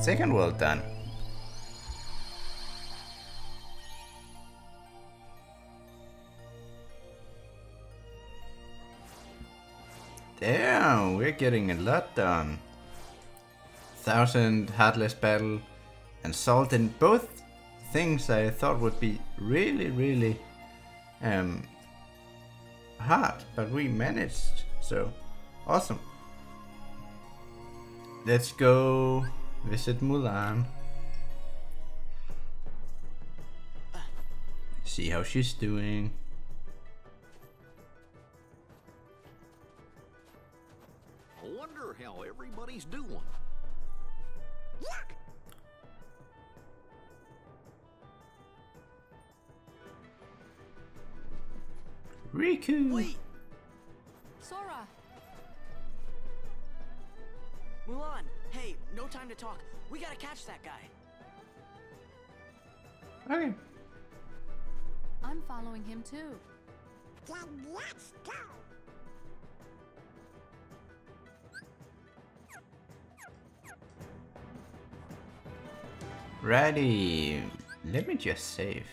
Second world done. Damn, we're getting a lot done. Thousand Heartless Battle and Salt in both things I thought would be really, really um, hard, but we managed, so awesome. Let's go visit Mulan. See how she's doing. I wonder how everybody's doing. Riku! Wait, time to talk. We gotta catch that guy. Okay. I'm following him too. Then let's go. Ready. Let me just save.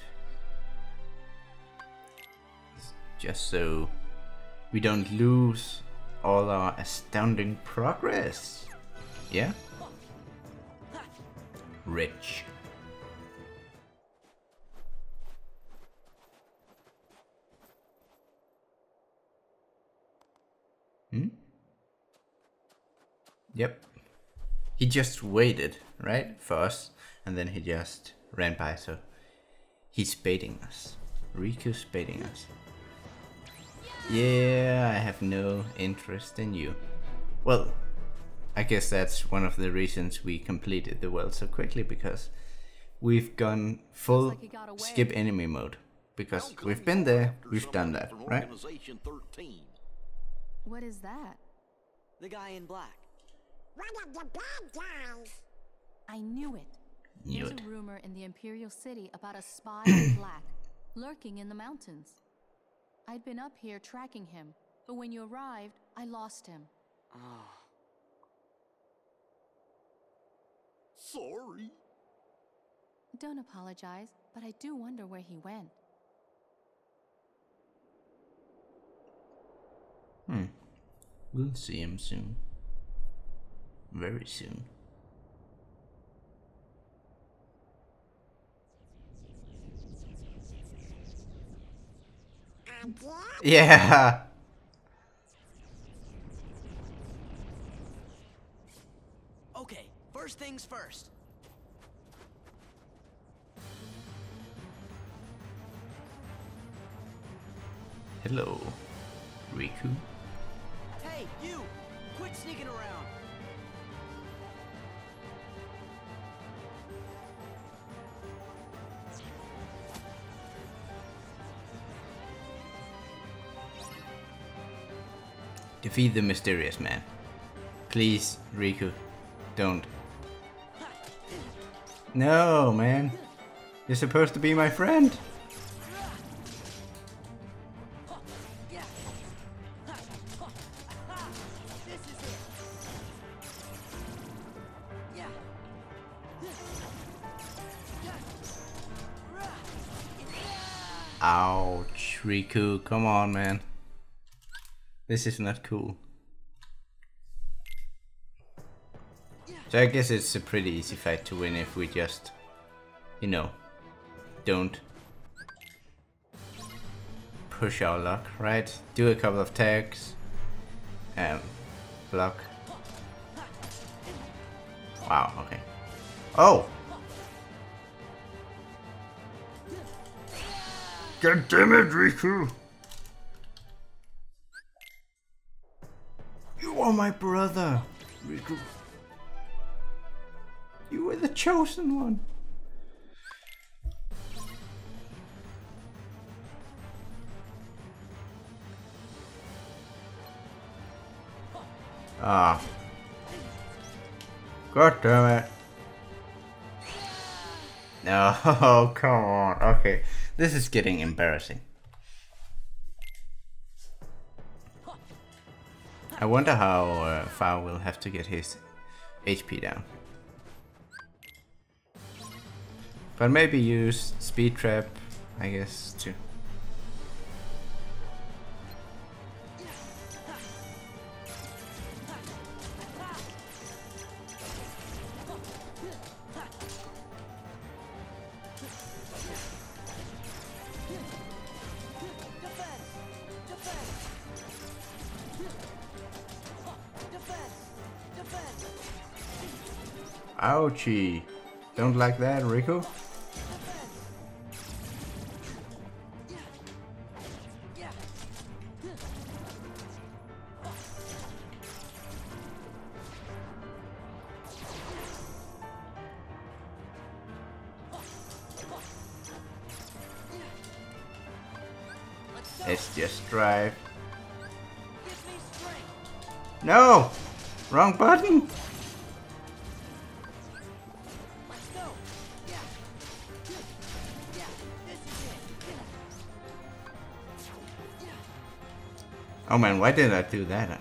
Just so we don't lose all our astounding progress. Yeah? Rich. Hmm? Yep. He just waited, right, for us, and then he just ran by, so he's baiting us. Riku's baiting us. Yeah, I have no interest in you. Well, I guess that's one of the reasons we completed the world so quickly, because we've gone full like he got away. skip enemy mode. Because we've been there, we've done that, right? What is that? The guy in black. One of the bad guys. I knew it. Knew There's it. a rumor in the Imperial City about a spy in black lurking in the mountains. I'd been up here tracking him, but when you arrived, I lost him. Oh. Sorry. Don't apologize, but I do wonder where he went. Hmm. We'll see him soon. Very soon. Yeah, Yeah. Okay, first things first. Hello, Riku. Hey, you! Quit sneaking around. Defeat the mysterious man. Please, Riku, don't. No, man. You're supposed to be my friend. Ouch, Riku, come on, man. This is not cool. So I guess it's a pretty easy fight to win if we just, you know, don't push our luck, right? Do a couple of tags, um, block. Wow, okay. Oh! God damn it, Riku! You are my brother, Riku. Were the chosen one. Ah. God damn it. No, come on. Okay, this is getting embarrassing. I wonder how uh, far we'll have to get his HP down. But maybe use speed trap, I guess, to Defense! Defense! Defense! Defense! Ouchie. Don't like that, Riku? Why did I do that?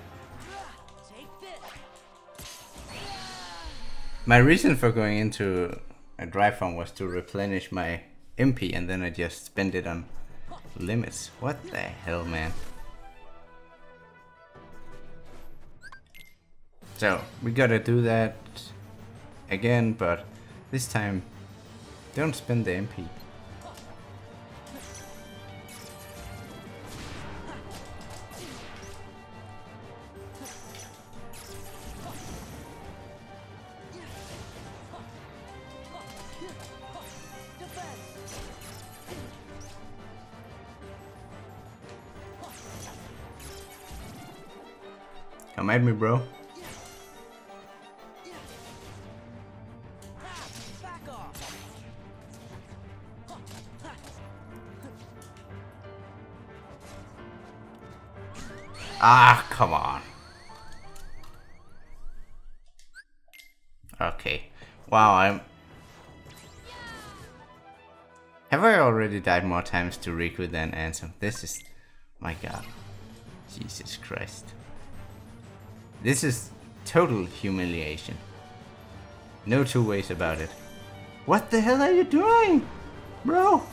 My reason for going into a drive form was to replenish my MP and then I just spent it on limits. What the hell, man? So, we gotta do that again, but this time, don't spend the MP. Come at me, bro. Ah, come on. Okay. Wow, I'm... Have I already died more times to Riku than Ansem? This is... My god. Jesus Christ. This is total humiliation. No two ways about it. What the hell are you doing? Bro!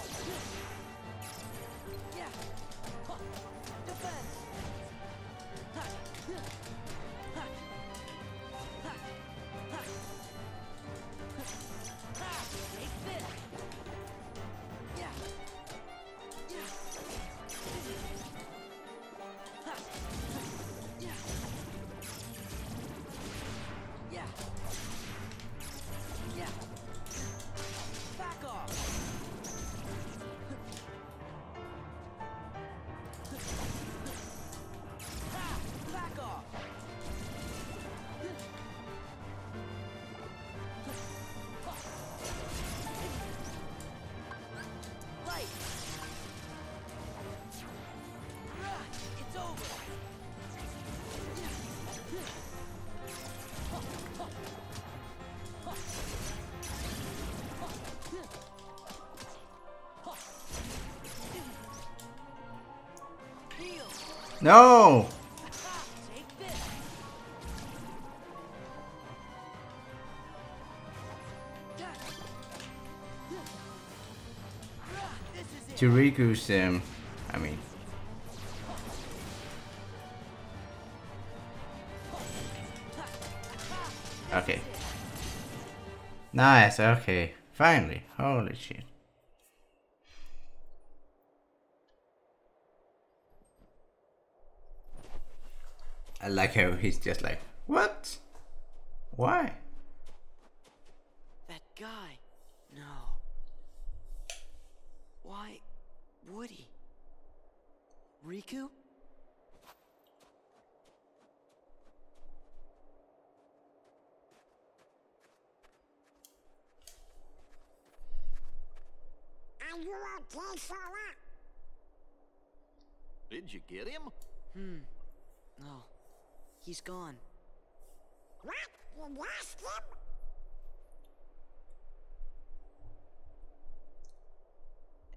To Riku's, um... I mean... Okay. Nice, okay. Finally. Holy shit. I like how he's just like, what? Why? That guy. No. Why would he? Riku? Are you okay, Sora? Did you get him? Hmm. No. He's gone. What? You lost him?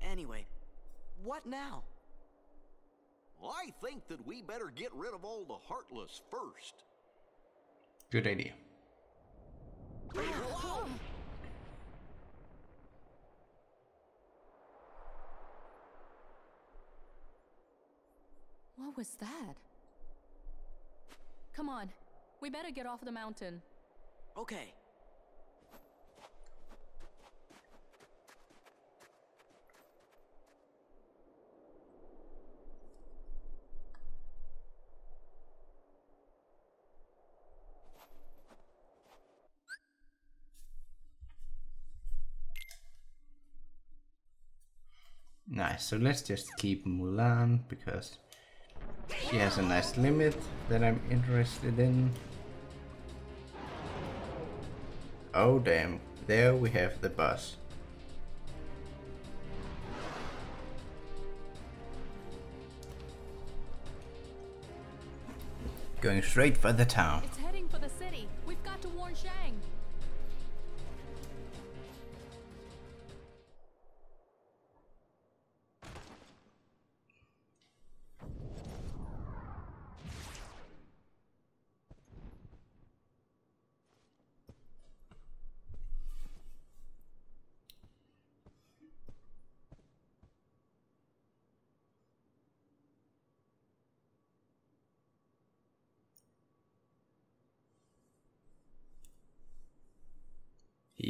Anyway, what now? I think that we better get rid of all the heartless first. Good idea. What was that? Come on, we better get off the mountain. Okay. Nice, so let's just keep Mulan because she has a nice limit that I'm interested in. Oh damn, there we have the bus. Going straight for the town.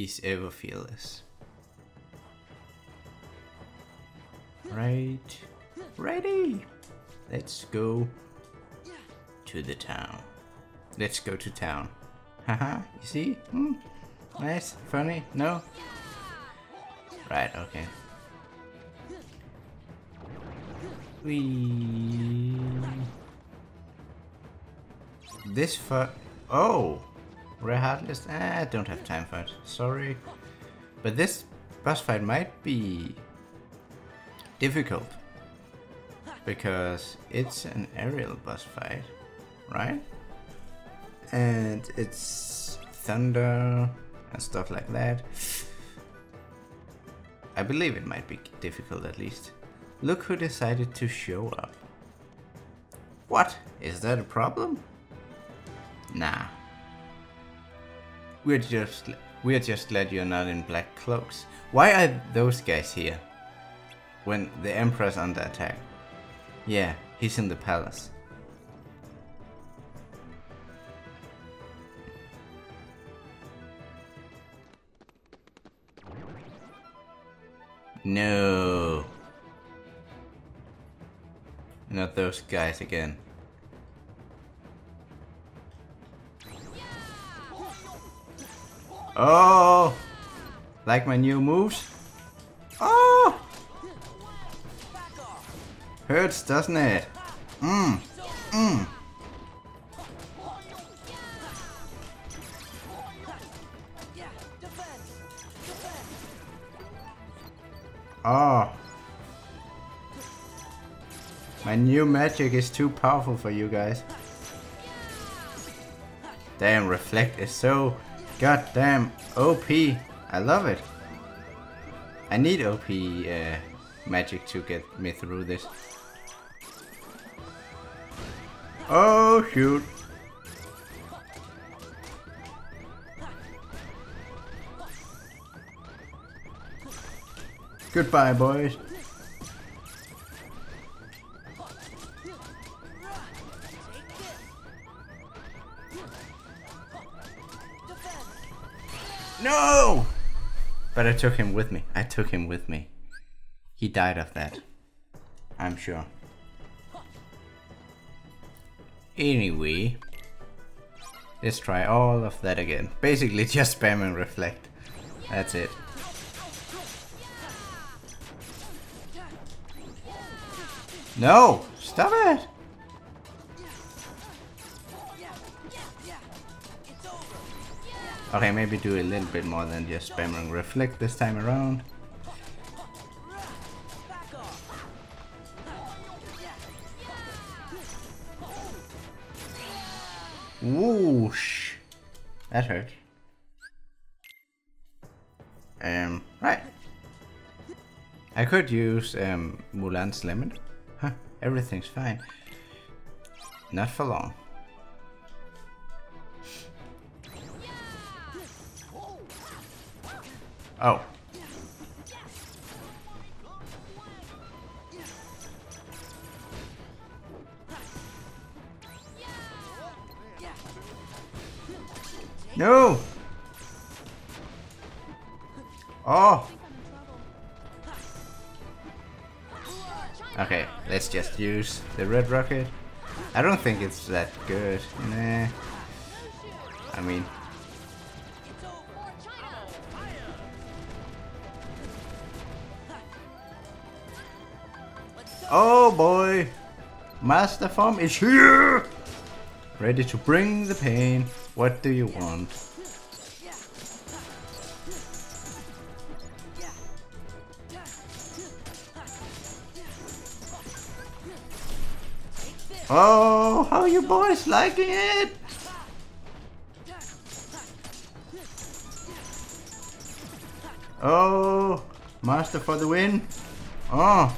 He's ever fearless. Right. Ready. Let's go to the town. Let's go to town. Haha, you see? Hmm? Nice, funny, no? Right, okay. We. This for. Oh! Rare Heartless? Ah, I don't have time for it. Sorry. But this boss fight might be difficult. Because it's an aerial boss fight, right? And it's thunder and stuff like that. I believe it might be difficult at least. Look who decided to show up. What? Is that a problem? Nah, we're just we're just glad you're not in black cloaks. Why are those guys here? When the Emperor's under attack. Yeah, he's in the palace. No. Not those guys again. Oh! Like my new moves? Oh! Hurts, doesn't it? Mmm. Mmm. Oh. My new magic is too powerful for you guys. Damn, Reflect is so goddamn OP. I love it. I need OP uh, magic to get me through this. Oh shoot. Goodbye boys. No! But I took him with me. I took him with me. He died of that. I'm sure. Anyway, let's try all of that again. Basically just spam and reflect. That's it. No! Stop it! Okay, maybe do a little bit more than just spamming reflect this time around. Whoosh! That hurt. Um, right. I could use um, Mulan's lemon. Huh, everything's fine. Not for long. Oh. No! Oh! Okay, let's just use the red rocket. I don't think it's that good. Nah. I mean, Oh boy! Master Form is here! Ready to bring the pain. What do you want? Oh, how you boys liking it? Oh, Master for the win. Oh.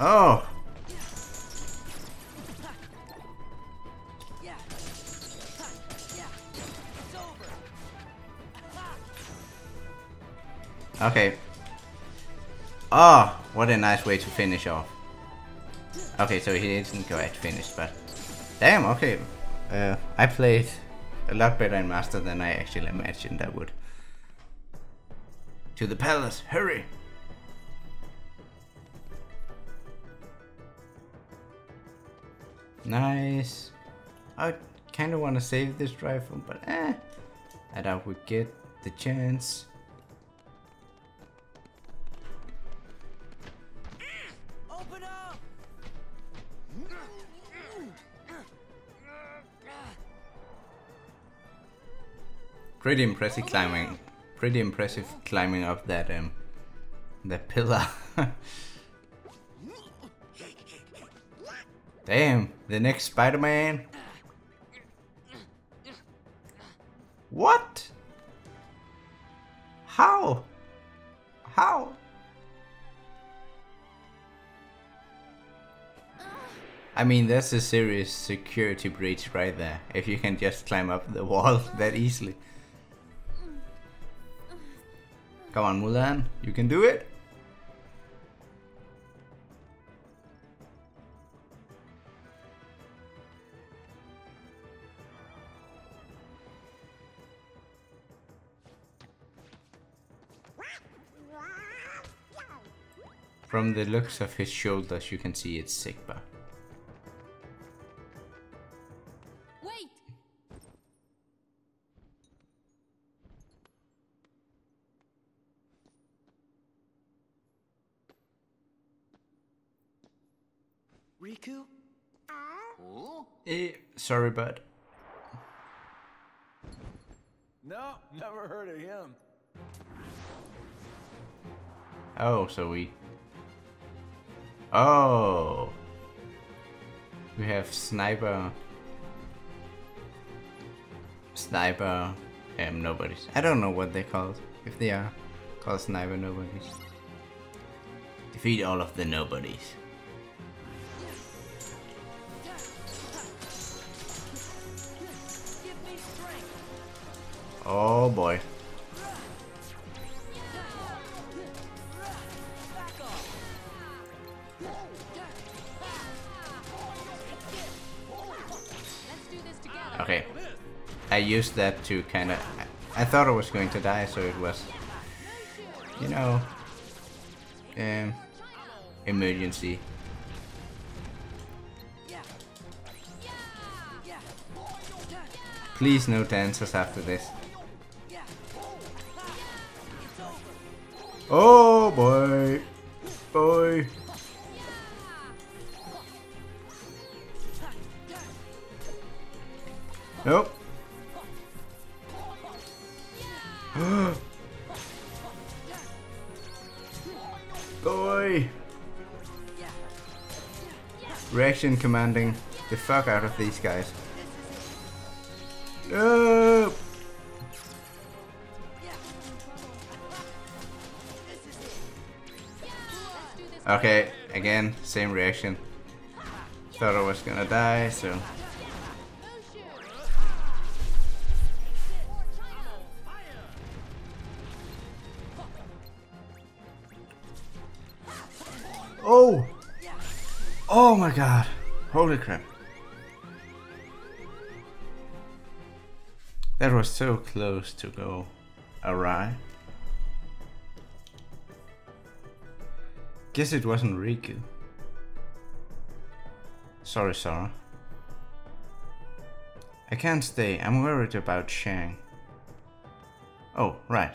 Oh. Okay. Oh, what a nice way to finish off. Okay, so he didn't go at finish, but... Damn, okay. Uh, I played a lot better in Master than I actually imagined I would. To the palace, hurry! Nice. I kind of want to save this rifle, but eh. I doubt we get the chance. Open up! Pretty impressive climbing. Pretty impressive climbing up that um that pillar. Damn, the next Spider-Man. What? How? How? I mean, that's a serious security breach right there. If you can just climb up the wall that easily. Come on, Mulan, you can do it. From the looks of his shoulders, you can see it's Xigbar. Wait! Riku? Huh? Eh, sorry, bud. No, never heard of him. Oh, so we. Oh. We have sniper. Sniper. Um, nobodies. I don't know what they're called. If they are called sniper nobodies. Defeat all of the nobodies. Oh boy. Okay. I used that to kind of. I thought I was going to die, so it was. You know. Um. Emergency. Please, no dancers after this. Oh boy. Boy. Nope. Boy. Reaction commanding the fuck out of these guys. No. Okay, again, same reaction. Thought I was gonna die, so. Oh my god. Holy crap. That was so close to go awry. Guess it wasn't Riku. Sorry, Sora. I can't stay. I'm worried about Shang. Oh, right.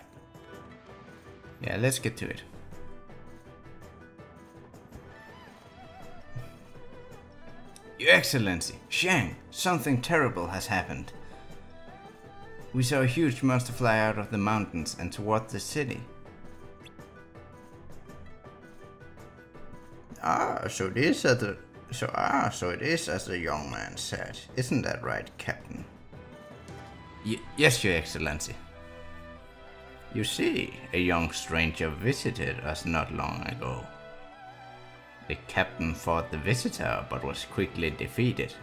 Yeah, let's get to it. Your Excellency, Shang, something terrible has happened. We saw a huge monster fly out of the mountains and toward the city. Ah, so it is as the so ah, so it is as the young man said. Isn't that right, Captain? Y yes, Your Excellency. You see, a young stranger visited us not long ago. The captain fought the visitor but was quickly defeated.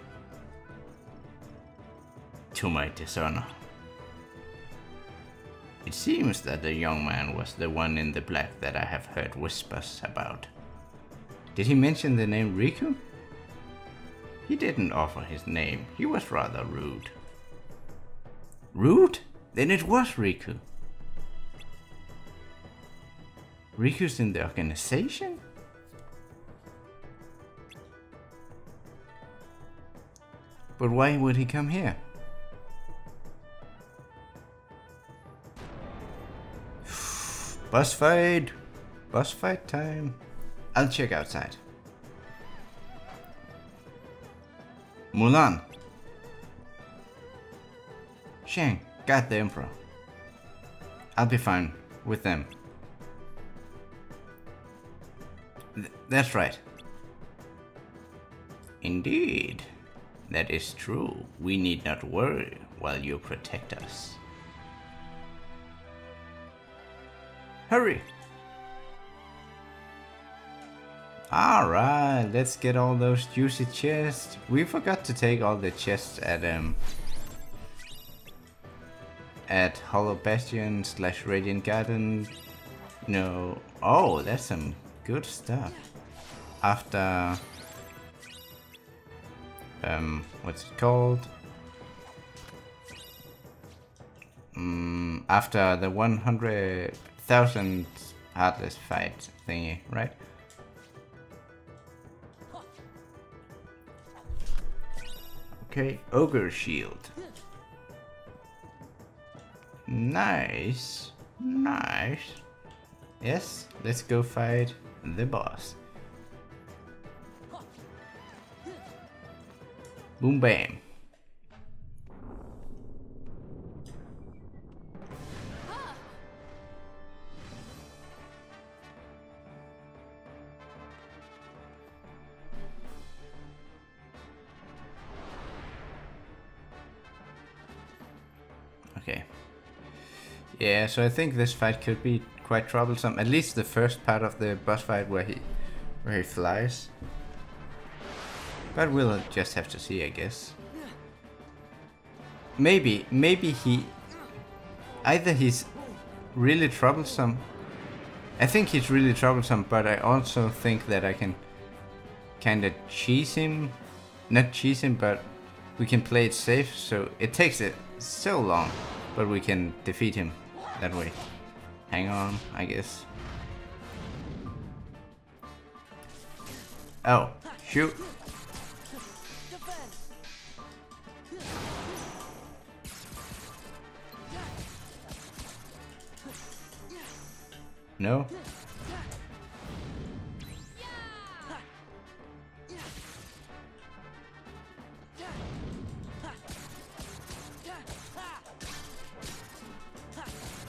To my dishonor. It seems that the young man was the one in the black that I have heard whispers about. Did he mention the name Riku? He didn't offer his name. He was rather rude. Rude? Then it was Riku. Riku's in the organization? But why would he come here? Bus fight! Bus fight time. I'll check outside. Mulan. Shang, got the Emperor. I'll be fine with them. Th that's right. Indeed. That is true. We need not worry while you protect us. Hurry! Alright, let's get all those juicy chests. We forgot to take all the chests at um at Hollow Bastion slash Radiant Garden. No. Oh, that's some good stuff. After um what's it called? Um, after the 100,000 Heartless fight thingy, right? Okay, Ogre Shield. Nice. Nice. Yes, let's go fight the boss. Boom bam. Okay. Yeah, so I think this fight could be quite troublesome. At least the first part of the boss fight where he where he flies. But we'll just have to see, I guess. Maybe, maybe he... Either he's really troublesome. I think he's really troublesome, but I also think that I can kind of cheese him. Not cheese him, but we can play it safe, so it takes it so long, but we can defeat him that way. Hang on, I guess. Oh, shoot. No?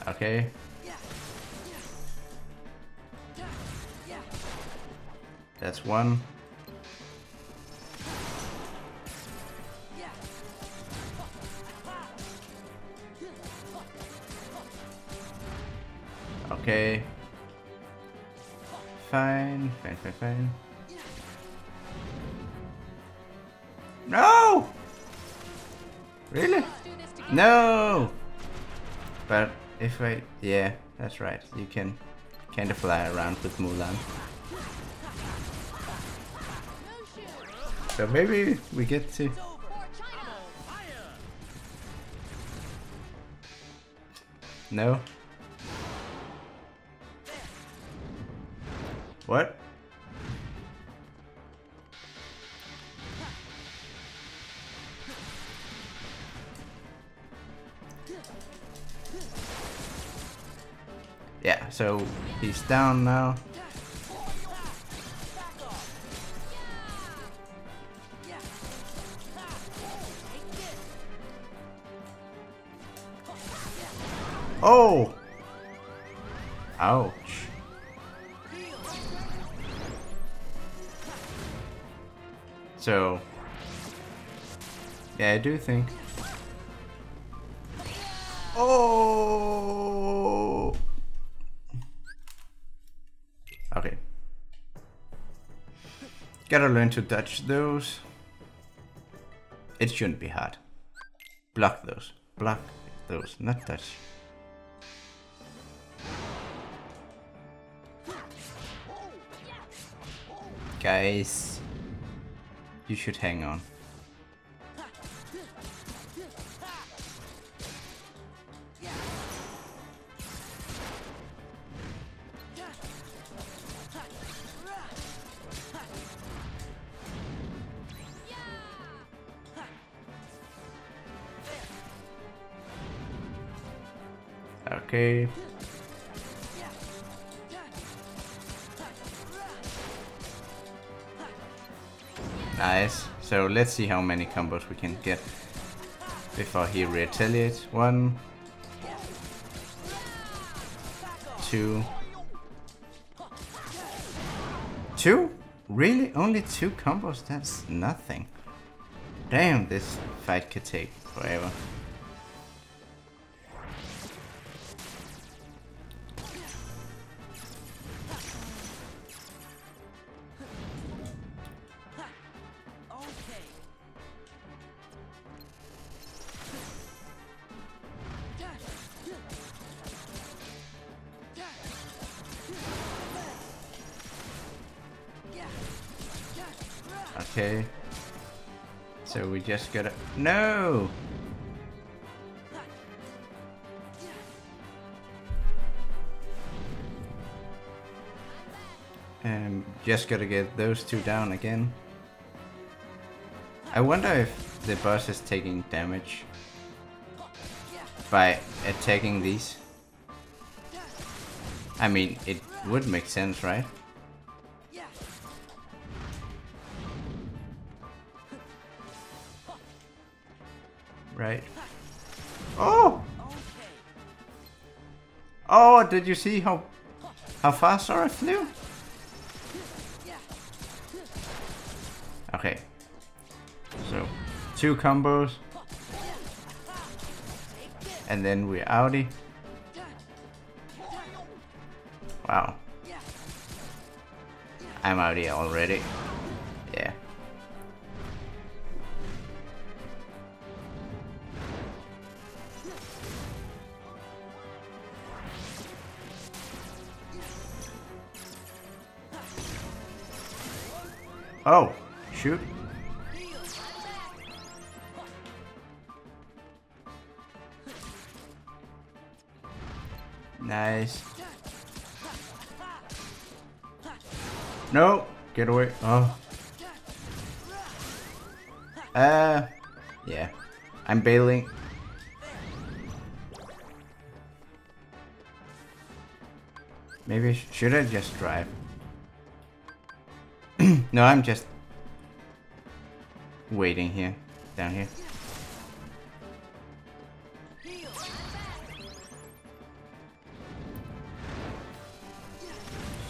Okay. That's one. Okay. Fine, fine, fine, fine. No! Really? No! But if I... Yeah, that's right. You can kind of fly around with Mulan. So maybe we get to... No. What? Yeah, so he's down now. Oh! Do think. Oh! Okay. Gotta learn to dodge those. It shouldn't be hard. Block those. Block those, not touch. Guys, you should hang on. Okay. Nice. So let's see how many combos we can get before he retaliates. One, two, two? Really? Only two combos? That's nothing. Damn, this fight could take forever. Just gotta. No! And just gotta get those two down again. I wonder if the boss is taking damage by attacking these. I mean, it would make sense, right? Right. Oh! Oh, did you see how how fast Sora flew? Okay. So, two combos. And then we're outie. Wow. I'm outie already. Shoot. Nice. No, get away. Oh. Uh, yeah. I'm bailing. Maybe sh should I just drive? no, I'm just waiting here, down here.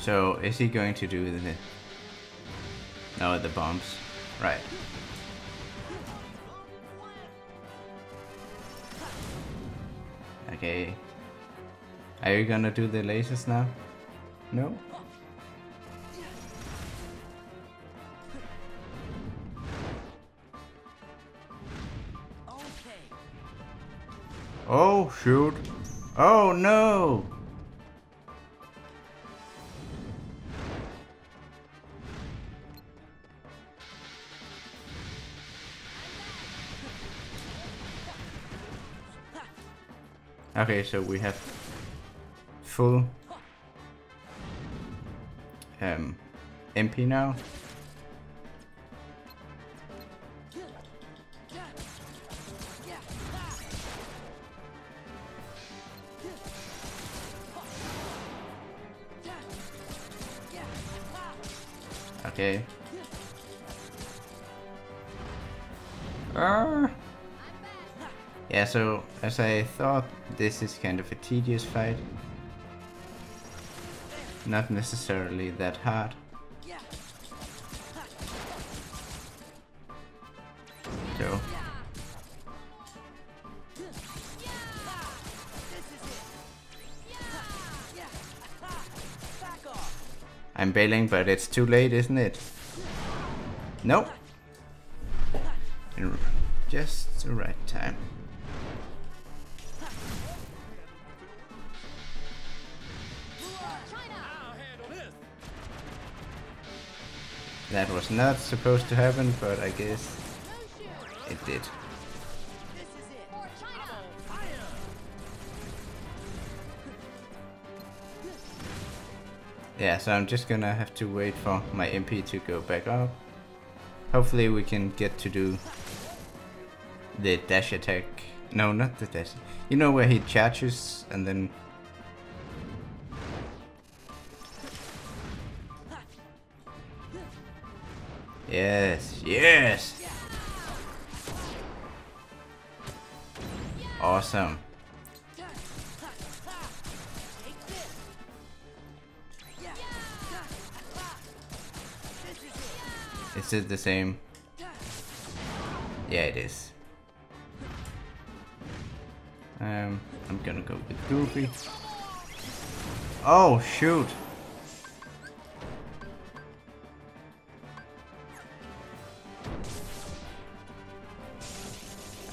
So, is he going to do the... No, the bombs. Right. Okay. Are you gonna do the lasers now? No? Oh, shoot. Oh, no! Okay, so we have full um, MP now. Okay. Yeah, so as I thought, this is kind of a tedious fight. Not necessarily that hard. Bailing, but it's too late, isn't it? Nope. Just the right time. That was not supposed to happen, but I guess it did. Yeah, so I'm just gonna have to wait for my MP to go back up. Hopefully we can get to do the dash attack. No, not the dash. You know where he charges and then... Yes, yes! Awesome. Is it the same? Yeah, it is. Um, I'm gonna go with Goofy. Oh, shoot!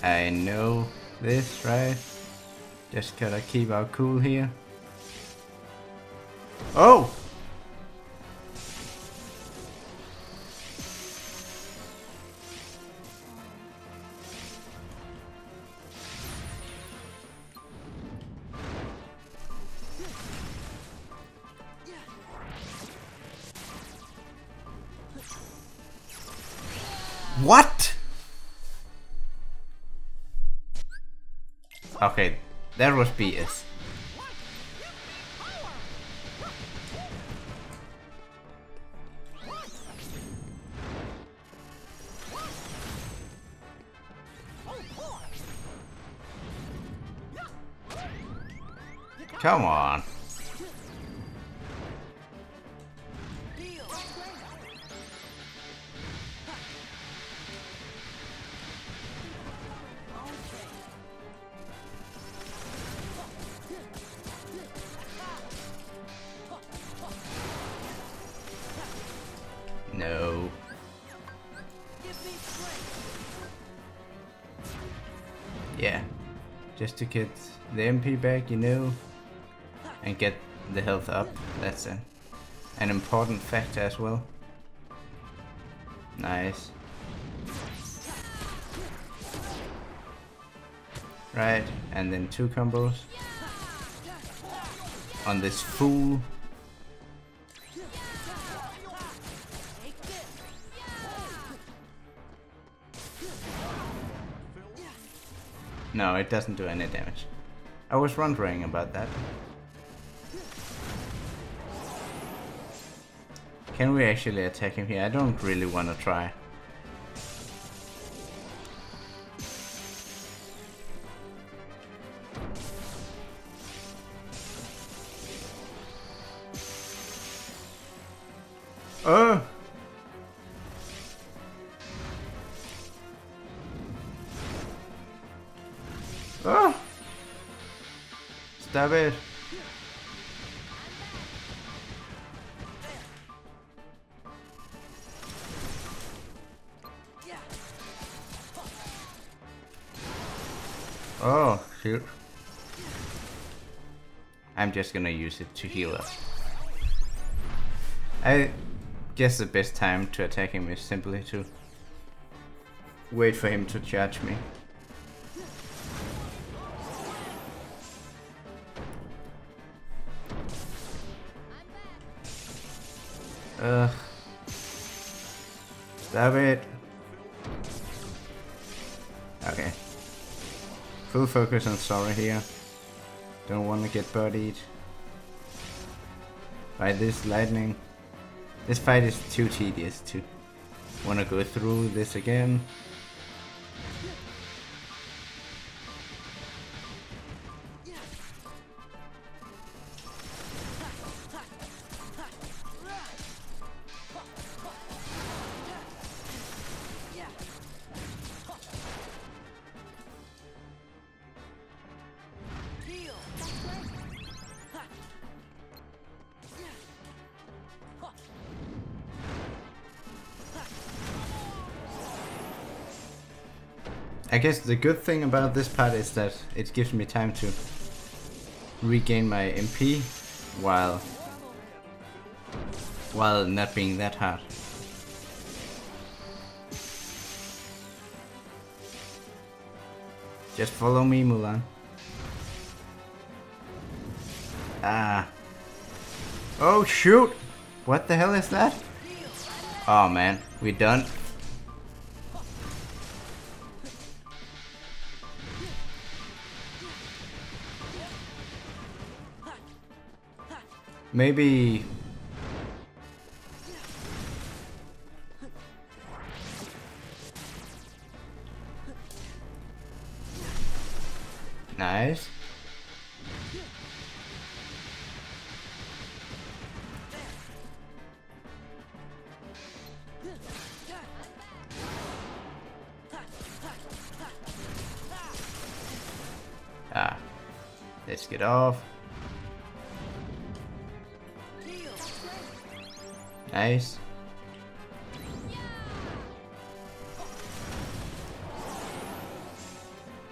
I know this, right? Just gotta keep our cool here. Oh! Okay, that was BS. Come on. To get the MP back, you know, and get the health up. That's a, an important factor as well. Nice. Right, and then two combos on this fool. No, it doesn't do any damage. I was wondering about that. Can we actually attack him here? I don't really want to try. just gonna use it to heal up. I guess the best time to attack him is simply to wait for him to charge me. Ugh. Stop it. Okay. Full focus on Sora here. Don't want to get bodied by this lightning. This fight is too tedious to want to go through this again. Guess the good thing about this part is that it gives me time to regain my MP while while not being that hard. Just follow me, Mulan. Ah. Oh shoot! What the hell is that? Oh man, we done. Maybe...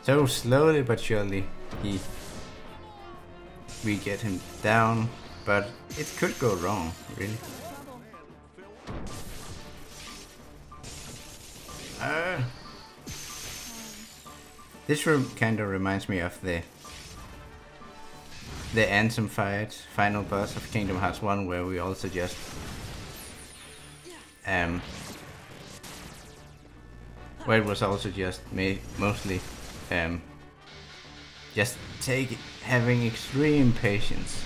So slowly but surely he we get him down, but it could go wrong, really. Uh, this room kind of reminds me of the the Ansem fight, final boss of Kingdom Hearts 1, where we also just um, where it was also just mostly um, just take having extreme patience.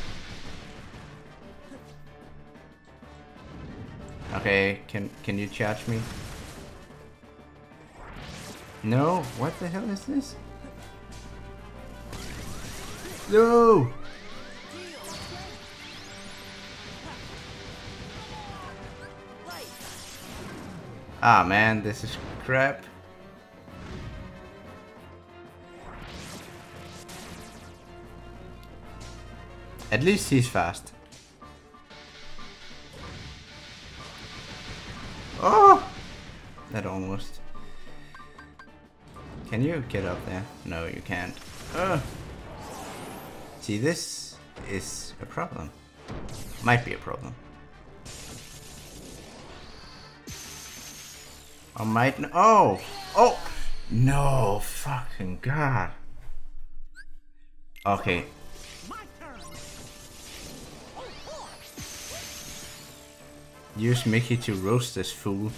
Okay, can can you charge me? No, what the hell is this? No! Ah man, this is crap. At least he's fast. Oh! That almost. Can you get up there? No, you can't. Ugh. See, this is a problem. Might be a problem. I might. Oh! Oh! No! Fucking god. Okay. Use Mickey to roast this fool.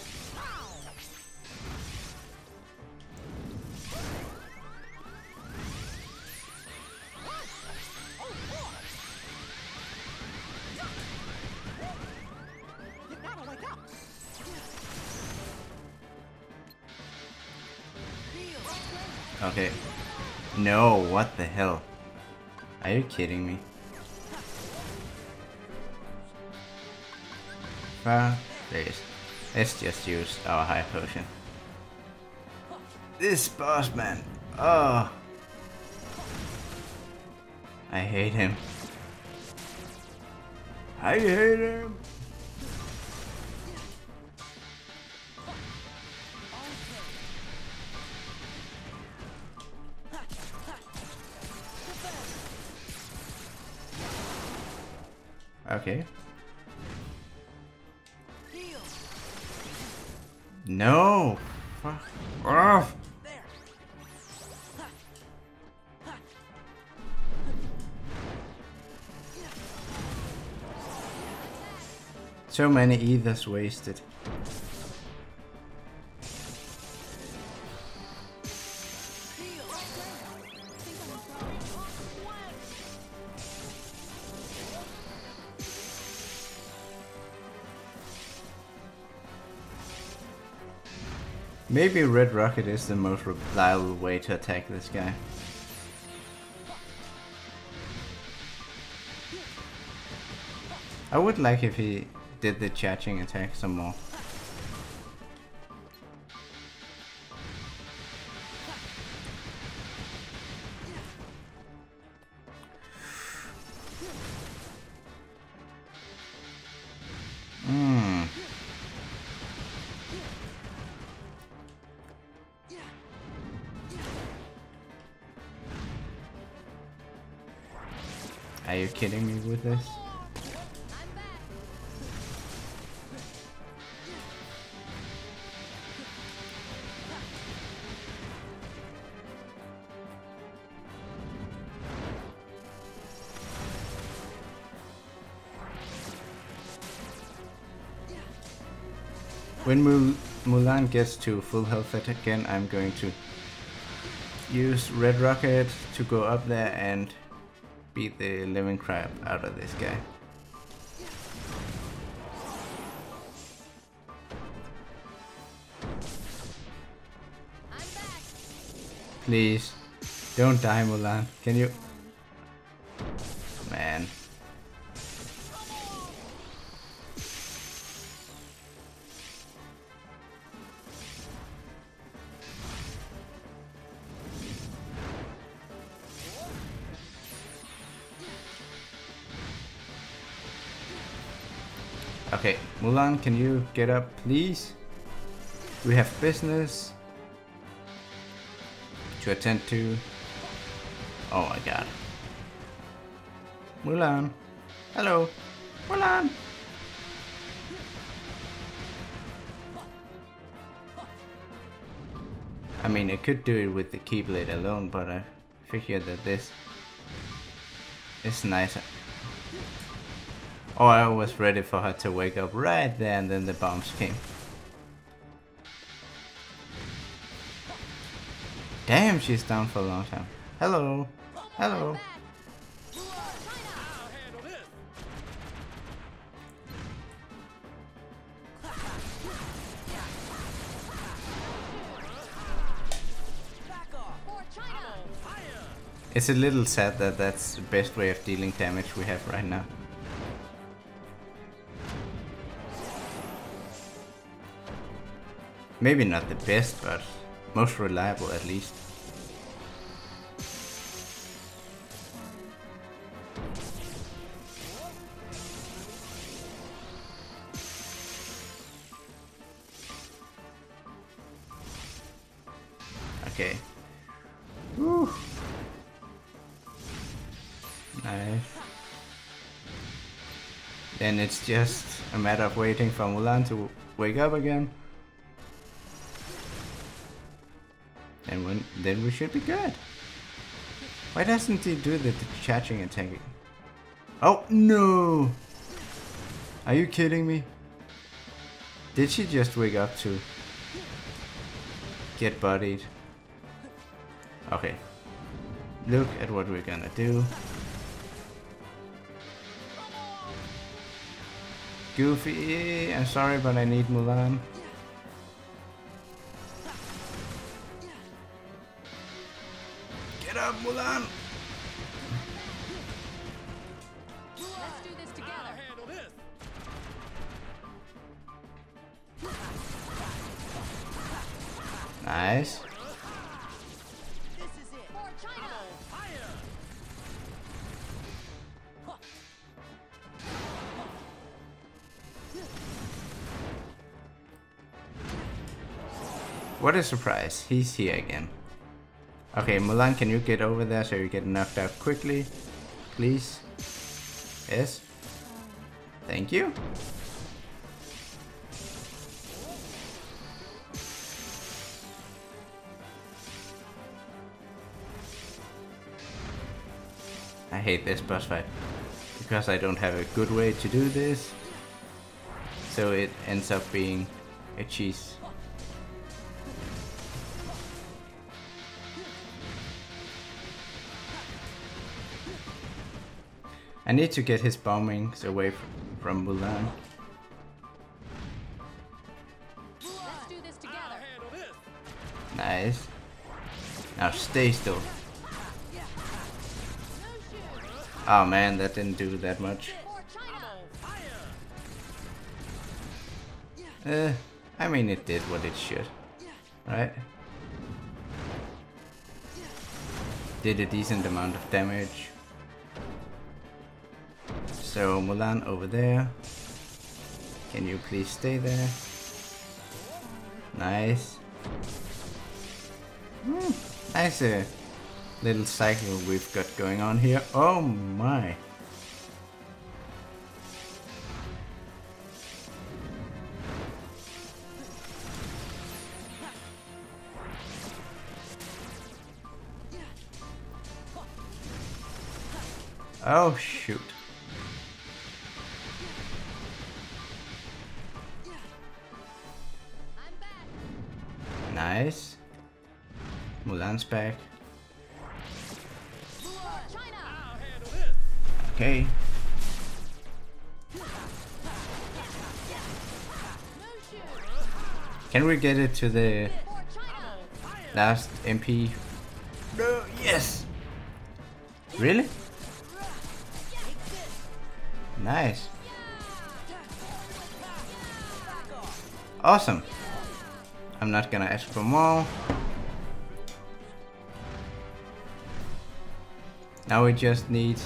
Okay. No, what the hell? Are you kidding me? Please. Let's just use our high potion. This boss man. Oh. I hate him. I hate him. Okay. No. So many ethers wasted. Maybe Red Rocket is the most reliable way to attack this guy. I would like if he did the charging attack some more. Gets to full health again, I'm going to use Red Rocket to go up there and beat the living crap out of this guy. Please, don't die Mulan. Can you? Mulan, can you get up, please? We have business to attend to. Oh my god. Mulan. Hello. Mulan. I mean, I could do it with the Keyblade alone, but I figured that this is nicer. Oh, I was ready for her to wake up right there and then the bombs came. Damn, she's down for a long time. Hello. Hello. It's a little sad that that's the best way of dealing damage we have right now. Maybe not the best, but most reliable at least. Okay. Woo. Nice. Then it's just a matter of waiting for Mulan to wake up again. And when then we should be good. Why doesn't he do the, the and tanking? Oh no! Are you kidding me? Did she just wake up to get bodied? Okay. Look at what we're gonna do. Goofy, I'm sorry, but I need Mulan. Up, Mulan! Let's do this together. Nice. What a surprise. He's here again. Okay, Mulan, can you get over there so you get knocked out quickly? Please? Yes? Thank you. I hate this boss fight because I don't have a good way to do this. So it ends up being a cheese. I need to get his bombings away f- from Mulan. Let's do this together. Nice. Now stay still. Oh man, that didn't do that much. Uh, I mean it did what it should. Right? Did a decent amount of damage. So Mulan over there. Can you please stay there? Nice. Hmm, nice uh, little cycle we've got going on here. Oh my. Oh shoot. Nice. Mulan's back. Okay. Can we get it to the last MP? No, yes! Really? Nice. Awesome. I'm not gonna ask for more. Now we just need...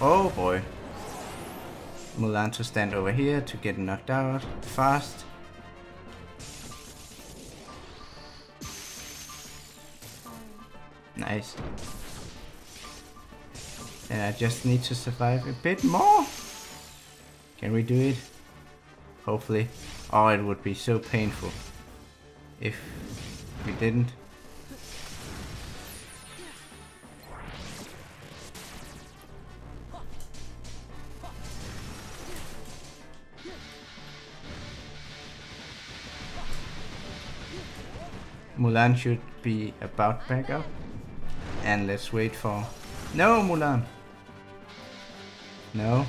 Oh boy. Mulan to stand over here to get knocked out fast. Nice. And I just need to survive a bit more. Can we do it? Hopefully. Oh, it would be so painful if we didn't. Mulan should be about back up. And let's wait for... No, Mulan! No?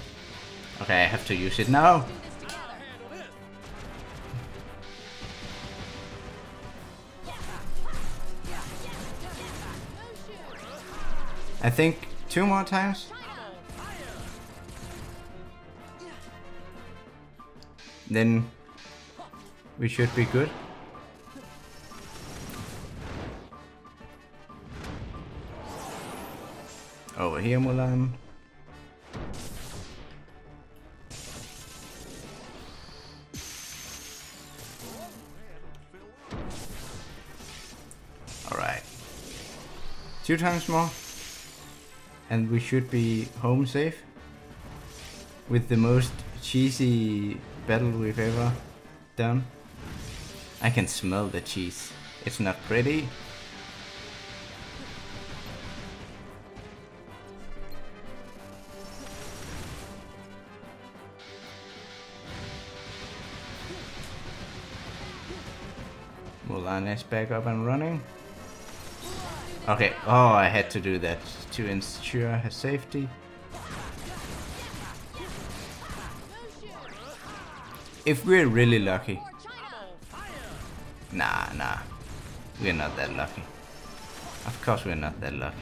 Okay, I have to use it now. I think two more times. Then we should be good. Over here, Mulan. Alright. Two times more. And we should be home safe. With the most cheesy battle we've ever done. I can smell the cheese. It's not pretty. Mulan is back up and running. Okay, oh, I had to do that to ensure her safety. If we're really lucky. Nah, nah. We're not that lucky. Of course we're not that lucky.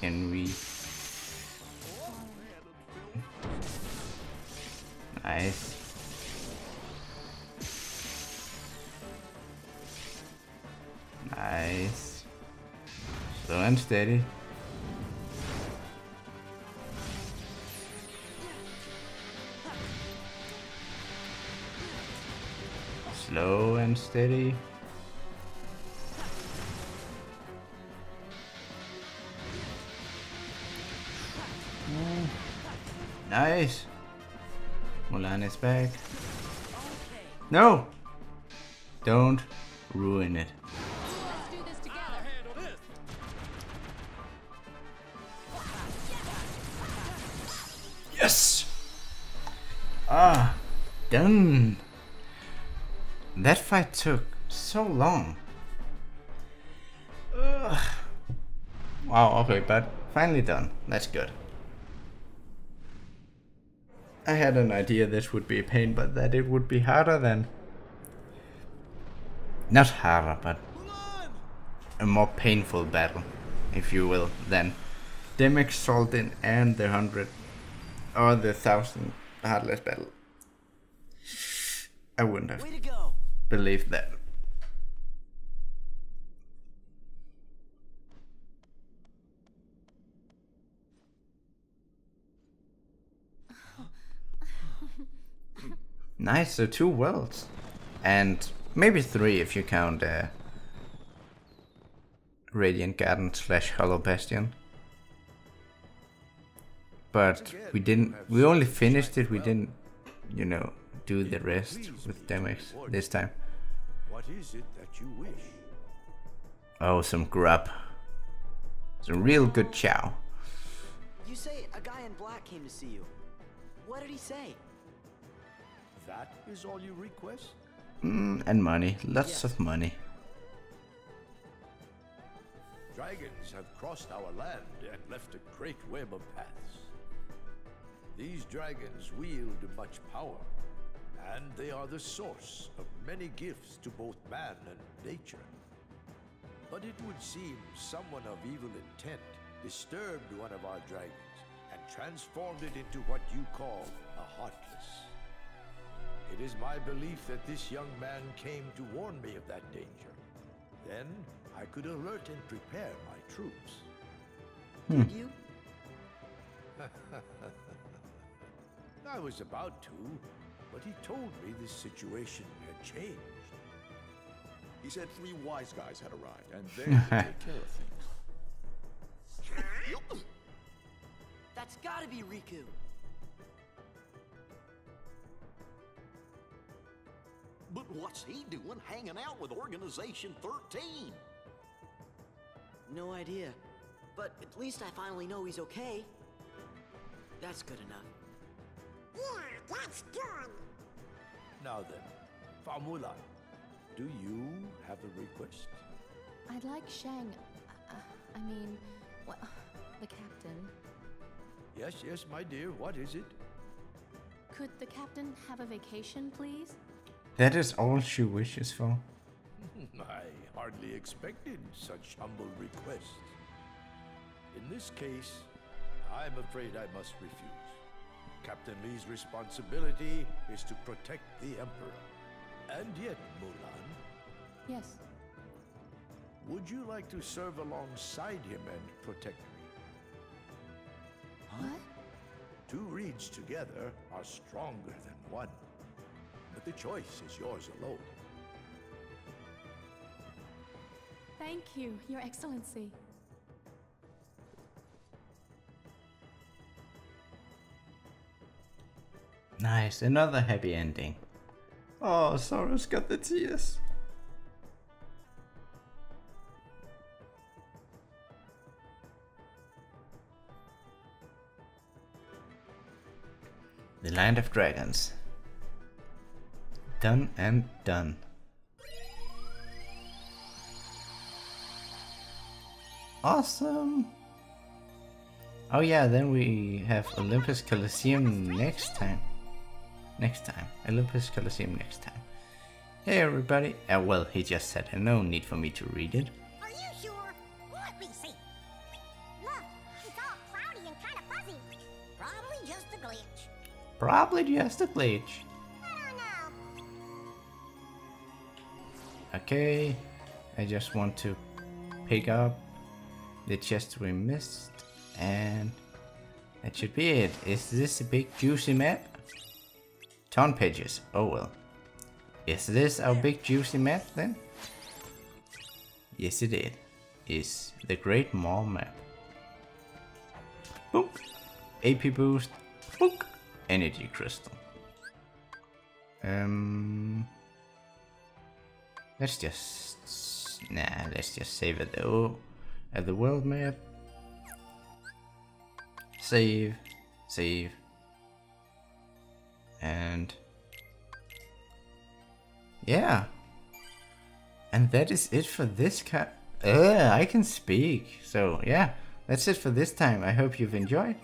Can we... steady. Slow and steady. Mm. Nice. Mulan is back. No! Don't ruin it. Fight took so long. Ugh. Wow, okay, but finally done. That's good. I had an idea this would be a pain, but that it would be harder than... Not harder, but a more painful battle, if you will, than Demyx, Xaldin, and the hundred or the thousand Heartless battle. I wouldn't have Believed that. Nice, so two worlds. And maybe three if you count uh, Radiant Garden slash Hollow Bastion. But we didn't, we only finished it, we didn't, you know, do the rest with Demyx this time. What is it that you wish? Oh, some grub. Some real good chow. You say a guy in black came to see you. What did he say? That is all you request? Mm, and money, lots Yes. of money. Dragons have crossed our land and left a great web of paths. These dragons wield much power, and they are the source of many gifts to both man and nature. But it would seem someone of evil intent disturbed one of our dragons and transformed it into what you call a heartless. It is my belief that this young man came to warn me of that danger. Then I could alert and prepare my troops. Did you? I was about to, but he told me this situation had changed. He said three wise guys had arrived, and they would take care of things. That's gotta be Riku. But what's he doing hanging out with Organization 13? No idea. But at least I finally know he's okay. That's good enough. Yeah, that's done. Now then, Fa Mulan, do you have a request? I'd like Shang. Uh, I mean, well, the captain. Yes, yes, my dear, what is it? Could the captain have a vacation, please? That is all she wishes for. I hardly expected such humble requests. In this case, I'm afraid I must refuse. Captain Li's responsibility is to protect the Emperor. And yet, Mulan, Yes. would you like to serve alongside him and protect me? What? Two reeds together are stronger than one. But the choice is yours alone. Thank you, Your Excellency. Nice, another happy ending. Oh, Sora's got the tears. The Land of Dragons. Done and done. Awesome! Oh yeah, then we have Olympus Coliseum next time. Next time. Olympus Coliseum next time. Hey everybody. Uh, well, he just said no need for me to read it. Are you sure? Let me see. Look, it's all cloudy and kind of fuzzy. Probably just a glitch. Probably just a glitch. I don't know. Okay. I just want to pick up the chest we missed. And that should be it. Is this a big juicy map? Ton pages. Oh well. Is this our big juicy map then? Yes it is. Is the Great Maw map. Book. AP boost. Book. Energy crystal. Um. Let's just nah. Let's just save it though. At the world map. Save, save, And yeah. And that is it for this cat. I can speak. So yeah, that's it for this time. I hope you've enjoyed.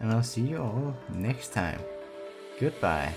And I'll see you all next time. Goodbye.